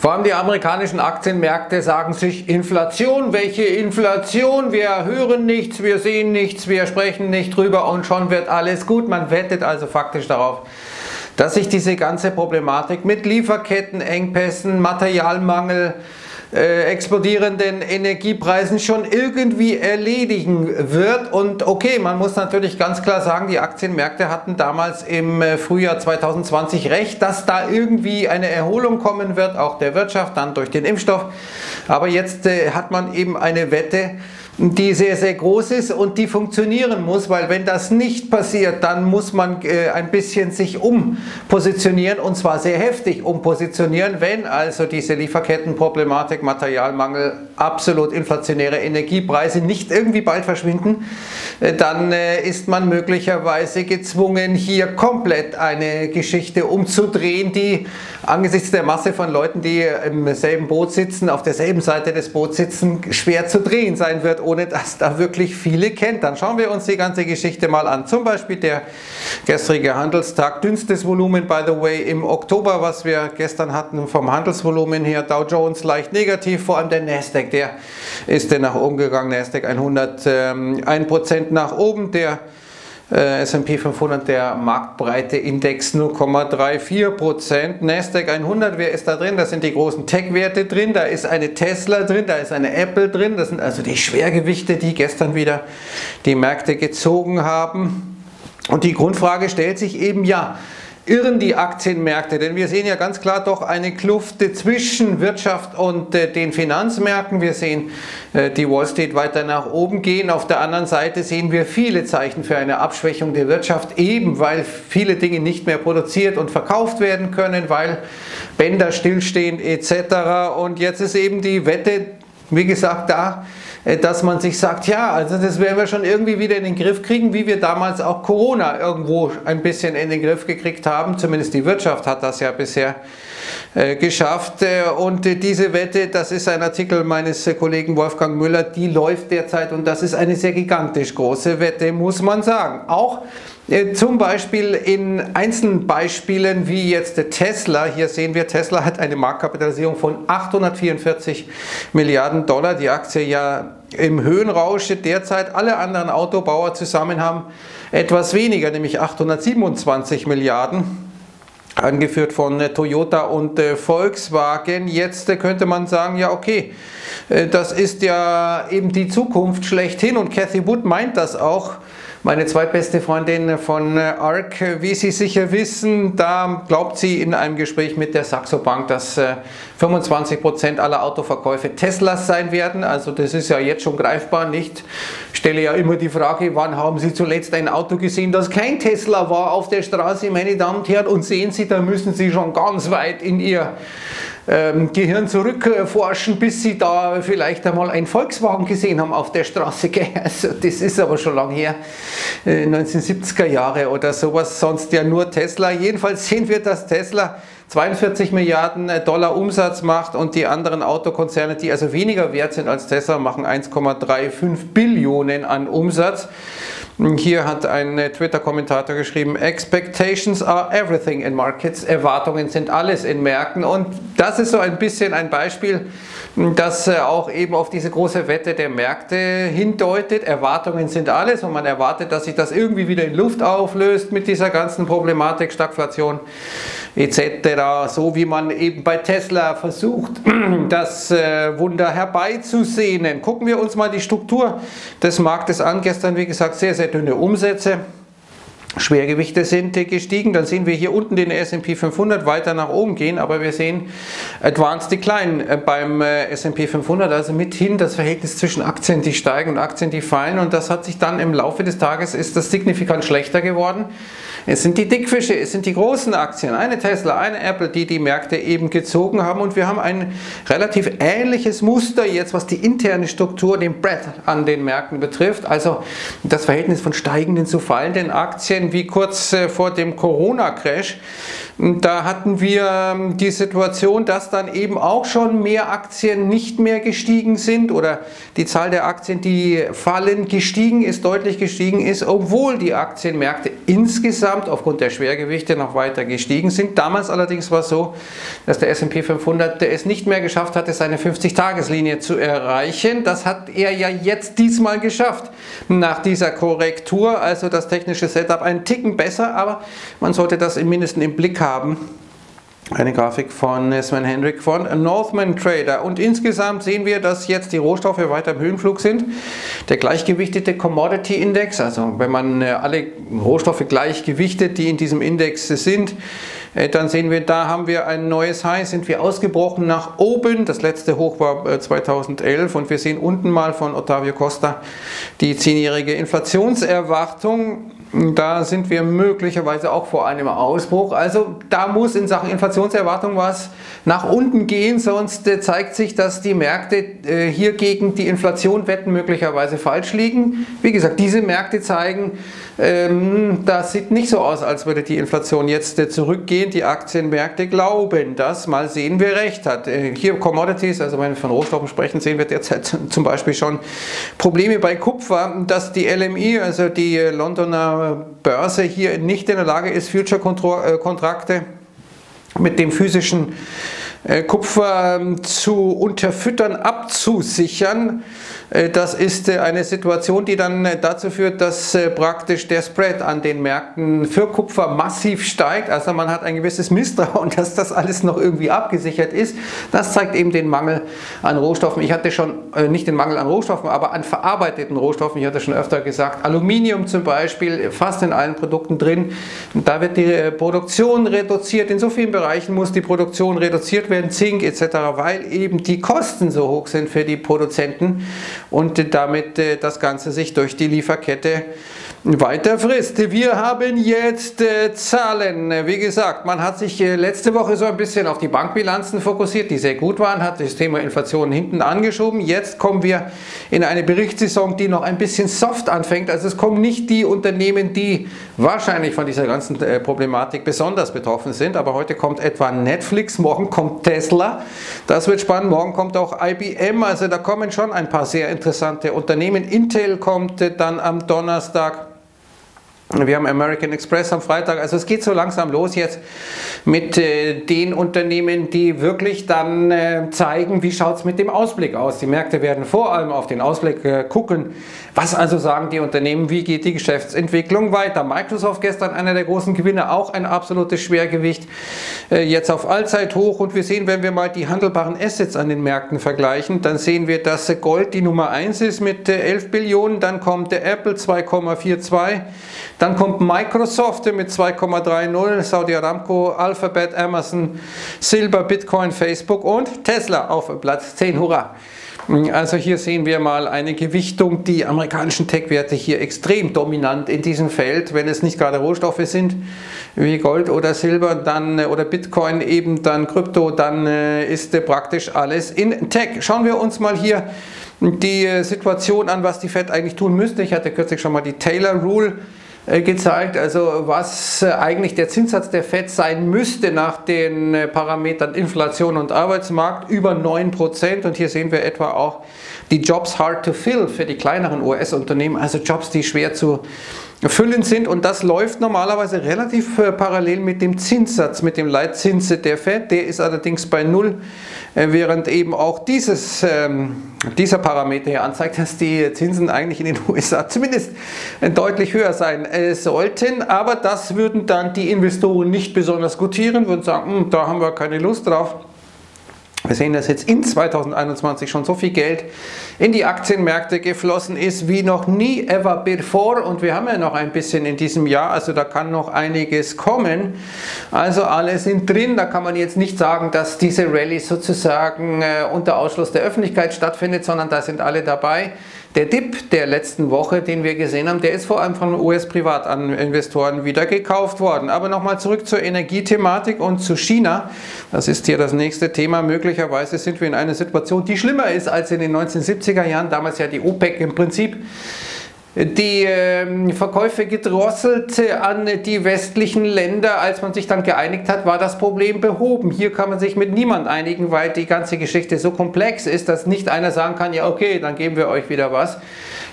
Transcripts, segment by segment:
Vor allem die amerikanischen Aktienmärkte sagen sich Inflation, welche Inflation, wir hören nichts, wir sehen nichts, wir sprechen nicht drüber und schon wird alles gut. Man wettet also faktisch darauf, dass sich diese ganze Problematik mit Lieferketten, Engpässen, Materialmangel, äh, explodierenden Energiepreisen schon irgendwie erledigen wird. Und okay, man muss natürlich ganz klar sagen, die Aktienmärkte hatten damals im äh, Frühjahr 2020 recht, dass da irgendwie eine Erholung kommen wird, auch der Wirtschaft, dann durch den Impfstoff. Aber jetzt äh, hat man eben eine Wette, die sehr, sehr groß ist und die funktionieren muss, weil wenn das nicht passiert, dann muss man äh, ein bisschen sich umpositionieren und zwar sehr heftig umpositionieren, wenn also diese Lieferkettenproblematik, Materialmangel, absolut inflationäre Energiepreise nicht irgendwie bald verschwinden, äh, dann äh, ist man möglicherweise gezwungen, hier komplett eine Geschichte umzudrehen, die angesichts der Masse von Leuten, die im selben Boot sitzen, auf derselben Seite des Boots sitzen, schwer zu drehen sein wird ohne dass da wirklich viele kennt. Dann schauen wir uns die ganze Geschichte mal an. Zum Beispiel der gestrige Handelstag, dünnstes Volumen, by the way, im Oktober, was wir gestern hatten vom Handelsvolumen her. Dow Jones leicht negativ, vor allem der Nasdaq, der ist denn nach oben gegangen. Nasdaq 100, ähm, 1% nach oben, der äh, S&P 500, der marktbreite Index 0,34%. Nasdaq 100, wer ist da drin? Da sind die großen Tech-Werte drin, da ist eine Tesla drin, da ist eine Apple drin. Das sind also die Schwergewichte, die gestern wieder die Märkte gezogen haben. Und die Grundfrage stellt sich eben ja, irren die Aktienmärkte, denn wir sehen ja ganz klar doch eine Kluft zwischen Wirtschaft und äh, den Finanzmärkten. Wir sehen äh, die Wall Street weiter nach oben gehen. Auf der anderen Seite sehen wir viele Zeichen für eine Abschwächung der Wirtschaft, eben weil viele Dinge nicht mehr produziert und verkauft werden können, weil Bänder stillstehen etc. Und jetzt ist eben die Wette, wie gesagt, da, dass man sich sagt, ja, also das werden wir schon irgendwie wieder in den Griff kriegen, wie wir damals auch Corona irgendwo ein bisschen in den Griff gekriegt haben. Zumindest die Wirtschaft hat das ja bisher äh, geschafft. Äh, und diese Wette, das ist ein Artikel meines Kollegen Wolfgang Müller, die läuft derzeit und das ist eine sehr gigantisch große Wette, muss man sagen. Auch äh, zum Beispiel in einzelnen Beispielen wie jetzt Tesla. Hier sehen wir, Tesla hat eine Marktkapitalisierung von 844 Milliarden Dollar. Die Aktie ja im Höhenrausch derzeit. Alle anderen Autobauer zusammen haben etwas weniger, nämlich 827 Milliarden angeführt von Toyota und äh, Volkswagen. Jetzt äh, könnte man sagen, ja okay, das ist ja eben die Zukunft schlechthin und Cathy Wood meint das auch meine zweitbeste Freundin von äh, ARC, wie Sie sicher wissen, da glaubt sie in einem Gespräch mit der Saxo Bank, dass 25% äh, aller Autoverkäufe Teslas sein werden. Also das ist ja jetzt schon greifbar, nicht? Ich stelle ja immer die Frage, wann haben Sie zuletzt ein Auto gesehen, das kein Tesla war auf der Straße, meine Damen und Herren? Und sehen Sie, da müssen Sie schon ganz weit in Ihr ähm, Gehirn zurückforschen, bis sie da vielleicht einmal einen Volkswagen gesehen haben auf der Straße. Also das ist aber schon lange her, äh, 1970er Jahre oder sowas, sonst ja nur Tesla. Jedenfalls sehen wir, dass Tesla 42 Milliarden Dollar Umsatz macht und die anderen Autokonzerne, die also weniger wert sind als Tesla, machen 1,35 Billionen an Umsatz. Hier hat ein Twitter-Kommentator geschrieben, Expectations are everything in markets. Erwartungen sind alles in Märkten. Und das ist so ein bisschen ein Beispiel, das äh, auch eben auf diese große Wette der Märkte hindeutet. Erwartungen sind alles und man erwartet, dass sich das irgendwie wieder in Luft auflöst mit dieser ganzen Problematik, Stagflation etc. So wie man eben bei Tesla versucht, das äh, Wunder herbeizusehnen. Gucken wir uns mal die Struktur des Marktes an. Gestern, wie gesagt, sehr, sehr dünne Umsätze. Schwergewichte sind gestiegen, dann sehen wir hier unten den S&P 500 weiter nach oben gehen, aber wir sehen Advanced Decline äh, beim äh, S&P 500, also mithin das Verhältnis zwischen Aktien, die steigen und Aktien, die fallen und das hat sich dann im Laufe des Tages ist das signifikant schlechter geworden. Es sind die Dickfische, es sind die großen Aktien, eine Tesla, eine Apple, die die Märkte eben gezogen haben. Und wir haben ein relativ ähnliches Muster jetzt, was die interne Struktur, den Bread an den Märkten betrifft, also das Verhältnis von steigenden zu fallenden Aktien wie kurz äh, vor dem Corona-Crash Da hatten wir ähm, die Situation, dass dann eben auch schon mehr Aktien nicht mehr gestiegen sind oder die Zahl der Aktien, die fallen, gestiegen ist, deutlich gestiegen ist, obwohl die Aktienmärkte insgesamt aufgrund der Schwergewichte noch weiter gestiegen sind. Damals allerdings war es so, dass der S&P 500 es nicht mehr geschafft hatte, seine 50-Tageslinie zu erreichen. Das hat er ja jetzt diesmal geschafft nach dieser Korrektur. Also das technische Setup ein Ticken besser, aber man sollte das im Mindesten im Blick haben haben. Eine Grafik von Sven Hendrick von Northman Trader. Und insgesamt sehen wir, dass jetzt die Rohstoffe weiter im Höhenflug sind. Der gleichgewichtete Commodity Index, also wenn man äh, alle Rohstoffe gleichgewichtet, die in diesem Index sind, äh, dann sehen wir, da haben wir ein neues High, sind wir ausgebrochen nach oben. Das letzte Hoch war 2011 äh, und wir sehen unten mal von Ottavio Costa die zehnjährige Inflationserwartung da sind wir möglicherweise auch vor einem Ausbruch. Also da muss in Sachen Inflationserwartung was nach unten gehen, sonst äh, zeigt sich, dass die Märkte äh, hier gegen die Inflation wetten möglicherweise falsch liegen. Wie gesagt, diese Märkte zeigen, ähm, das sieht nicht so aus, als würde die Inflation jetzt äh, zurückgehen. Die Aktienmärkte glauben das. Mal sehen, wer recht hat. Hier Commodities, also wenn wir von Rohstoffen sprechen, sehen wir derzeit zum Beispiel schon Probleme bei Kupfer, dass die LMI, also die Londoner Börse, hier nicht in der Lage ist, Future-Kontrakte mit dem physischen äh, Kupfer ähm, zu unterfüttern, abzusichern. Äh, das ist äh, eine Situation, die dann äh, dazu führt, dass praktisch der Spread an den Märkten für Kupfer massiv steigt. Also man hat ein gewisses Misstrauen, dass das alles noch irgendwie abgesichert ist. Das zeigt eben den Mangel an Rohstoffen. Ich hatte schon nicht den Mangel an Rohstoffen, aber an verarbeiteten Rohstoffen. Ich hatte schon öfter gesagt, Aluminium zum Beispiel, fast in allen Produkten drin. Da wird die Produktion reduziert. In so vielen Bereichen muss die Produktion reduziert werden, Zink etc., weil eben die Kosten so hoch sind für die Produzenten und damit äh, das Ganze sich durch die Lieferkette weiter frisst. Wir haben jetzt äh, Zahlen. Wie gesagt, man hat sich äh, letzte Woche so ein bisschen auf die Bankbilanzen fokussiert, die sehr gut waren, hat das Thema Inflation hinten angeschoben. Jetzt kommen wir in eine Berichtssaison, die noch ein bisschen soft anfängt. Also es kommen nicht die Unternehmen, die wahrscheinlich von dieser ganzen Problematik besonders betroffen sind. Aber heute kommt etwa Netflix, morgen kommt Tesla. Das wird spannend. Morgen kommt auch IBM. Also da kommen schon ein paar sehr interessante Unternehmen. Intel kommt dann am Donnerstag. Wir haben American Express am Freitag. Also es geht so langsam los jetzt mit äh, den Unternehmen, die wirklich dann äh, zeigen, wie schaut es mit dem Ausblick aus. Die Märkte werden vor allem auf den Ausblick äh, gucken. Was also sagen die Unternehmen, wie geht die Geschäftsentwicklung weiter? Microsoft gestern einer der großen Gewinner, auch ein absolutes Schwergewicht, äh, jetzt auf Allzeithoch. Und wir sehen, wenn wir mal die handelbaren Assets an den Märkten vergleichen, dann sehen wir, dass Gold die Nummer 1 ist mit 11 äh, Billionen, dann kommt der Apple 2,42 dann kommt Microsoft mit 2,30, Saudi Aramco, Alphabet, Amazon, Silber, Bitcoin, Facebook und Tesla auf Platz 10. Hurra! Also hier sehen wir mal eine Gewichtung, die amerikanischen Tech-Werte hier extrem dominant in diesem Feld, wenn es nicht gerade Rohstoffe sind wie Gold oder Silber dann oder Bitcoin eben dann Krypto, dann äh, ist äh, praktisch alles in Tech. Schauen wir uns mal hier die äh, Situation an, was die Fed eigentlich tun müsste. Ich hatte kürzlich schon mal die Taylor Rule äh, gezeigt, also was äh, eigentlich der Zinssatz der FED sein müsste nach den äh, Parametern Inflation und Arbeitsmarkt, über 9%. Und hier sehen wir etwa auch die Jobs hard to fill für die kleineren US-Unternehmen, also Jobs, die schwer zu füllen sind. Und das läuft normalerweise relativ parallel mit dem Zinssatz, mit dem Leitzins der FED. Der ist allerdings bei null äh, während eben auch dieses, ähm, dieser Parameter hier anzeigt, dass die Zinsen eigentlich in den USA zumindest deutlich höher sein äh, sollten. Aber das würden dann die Investoren nicht besonders gutieren, würden sagen, hm, da haben wir keine Lust drauf. Wir sehen, dass jetzt in 2021 schon so viel Geld in die Aktienmärkte geflossen ist wie noch nie ever before und wir haben ja noch ein bisschen in diesem Jahr, also da kann noch einiges kommen. Also alle sind drin, da kann man jetzt nicht sagen, dass diese Rallye sozusagen äh, unter Ausschluss der Öffentlichkeit stattfindet, sondern da sind alle dabei. Der Dip der letzten Woche, den wir gesehen haben, der ist vor allem von US-Privatinvestoren wieder gekauft worden. Aber nochmal zurück zur Energiethematik und zu China. Das ist hier das nächste Thema. Möglicherweise sind wir in einer Situation, die schlimmer ist als in den 1970er Jahren. Damals ja die OPEC im Prinzip die äh, Verkäufe gedrosselt an die westlichen Länder. Als man sich dann geeinigt hat, war das Problem behoben. Hier kann man sich mit niemand einigen, weil die ganze Geschichte so komplex ist, dass nicht einer sagen kann, ja okay, dann geben wir euch wieder was.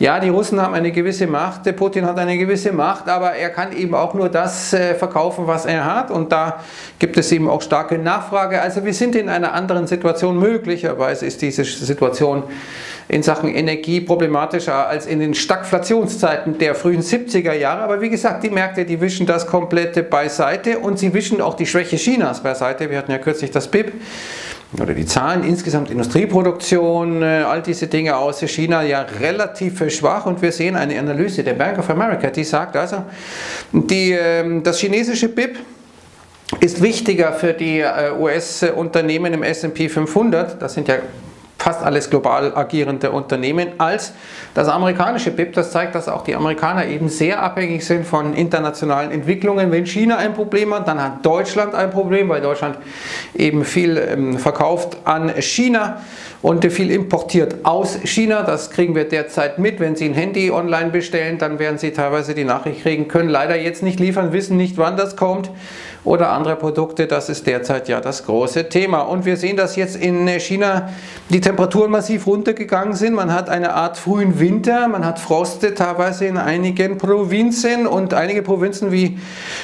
Ja, die Russen haben eine gewisse Macht, der Putin hat eine gewisse Macht, aber er kann eben auch nur das äh, verkaufen, was er hat und da gibt es eben auch starke Nachfrage. Also wir sind in einer anderen Situation. Möglicherweise ist diese Situation in Sachen Energie problematischer als in den Stagflationszeiten der frühen 70er Jahre. Aber wie gesagt, die Märkte, die wischen das komplette beiseite und sie wischen auch die Schwäche Chinas beiseite. Wir hatten ja kürzlich das BIP oder die Zahlen insgesamt Industrieproduktion, äh, all diese Dinge aus China ja relativ schwach. Und wir sehen eine Analyse der Bank of America, die sagt also, die, ähm, das chinesische BIP ist wichtiger für die äh, US-Unternehmen im S&P 500, das sind ja fast alles global agierende Unternehmen als das amerikanische BIP. Das zeigt, dass auch die Amerikaner eben sehr abhängig sind von internationalen Entwicklungen. Wenn China ein Problem hat, dann hat Deutschland ein Problem, weil Deutschland eben viel ähm, verkauft an China und viel importiert aus China. Das kriegen wir derzeit mit. Wenn Sie ein Handy online bestellen, dann werden Sie teilweise die Nachricht kriegen, können leider jetzt nicht liefern, wissen nicht, wann das kommt oder andere Produkte. Das ist derzeit ja das große Thema. Und wir sehen, dass jetzt in China die Temperaturen massiv runtergegangen sind. Man hat eine Art frühen Winter, man hat Froste teilweise in einigen Provinzen und einige Provinzen wie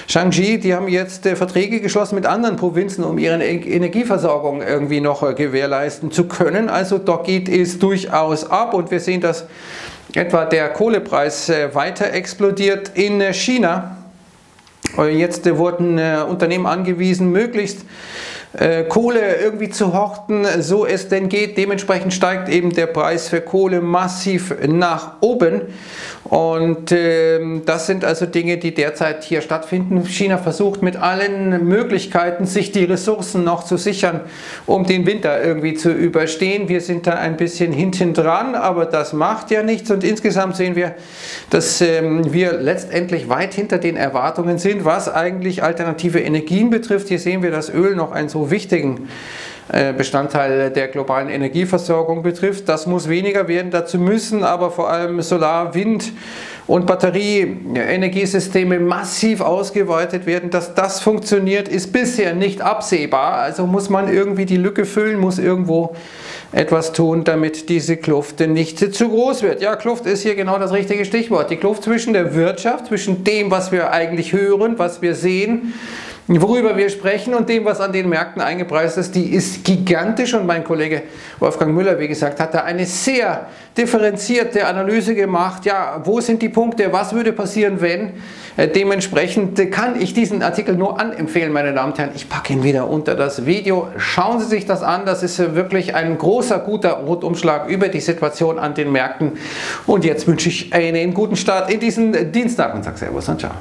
Shanxi, die haben jetzt äh, Verträge geschlossen mit anderen Provinzen, um ihre Energieversorgung irgendwie noch äh, gewährleisten zu können. Also dort geht es durchaus ab und wir sehen, dass etwa der Kohlepreis äh, weiter explodiert in China. Jetzt wurden Unternehmen angewiesen, möglichst äh, Kohle irgendwie zu horten, so es denn geht. Dementsprechend steigt eben der Preis für Kohle massiv nach oben. Und äh, das sind also Dinge, die derzeit hier stattfinden. China versucht mit allen Möglichkeiten, sich die Ressourcen noch zu sichern, um den Winter irgendwie zu überstehen. Wir sind da ein bisschen hinten dran, aber das macht ja nichts. Und insgesamt sehen wir, dass äh, wir letztendlich weit hinter den Erwartungen sind, was eigentlich alternative Energien betrifft. Hier sehen wir das Öl noch ein so wichtigen äh, Bestandteil der globalen Energieversorgung betrifft. Das muss weniger werden. Dazu müssen aber vor allem Solar, Wind und Batterieenergiesysteme massiv ausgeweitet werden. Dass das funktioniert, ist bisher nicht absehbar. Also muss man irgendwie die Lücke füllen, muss irgendwo etwas tun, damit diese Kluft nicht zu groß wird. Ja, Kluft ist hier genau das richtige Stichwort. Die Kluft zwischen der Wirtschaft, zwischen dem, was wir eigentlich hören, was wir sehen, worüber wir sprechen und dem, was an den Märkten eingepreist ist, die ist gigantisch und mein Kollege Wolfgang Müller, wie gesagt, hat da eine sehr differenzierte Analyse gemacht. Ja, wo sind die Punkte, was würde passieren, wenn? Äh, dementsprechend kann ich diesen Artikel nur anempfehlen, meine Damen und Herren. Ich packe ihn wieder unter das Video. Schauen Sie sich das an, das ist wirklich ein großer, guter Rundumschlag über die Situation an den Märkten. Und jetzt wünsche ich einen guten Start in diesen Dienstag und sage Servus und Ciao.